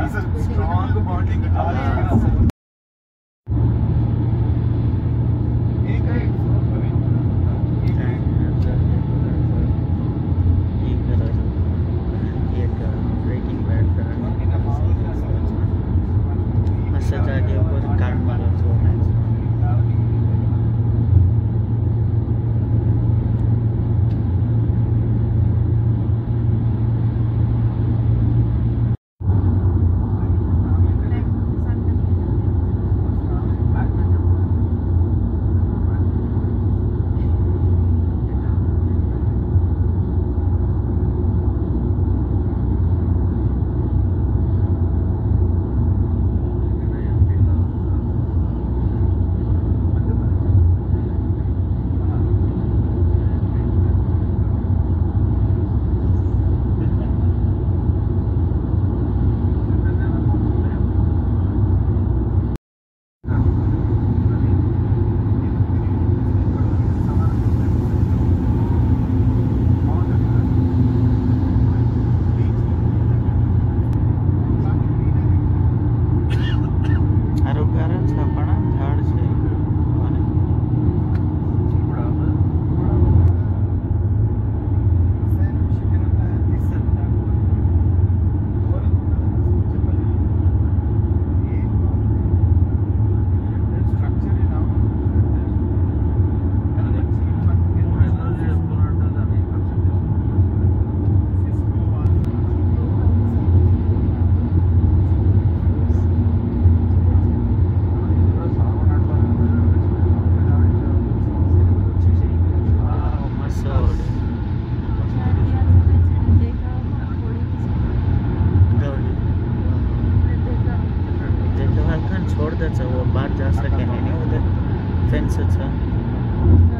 That's a strong bonding. Yeah.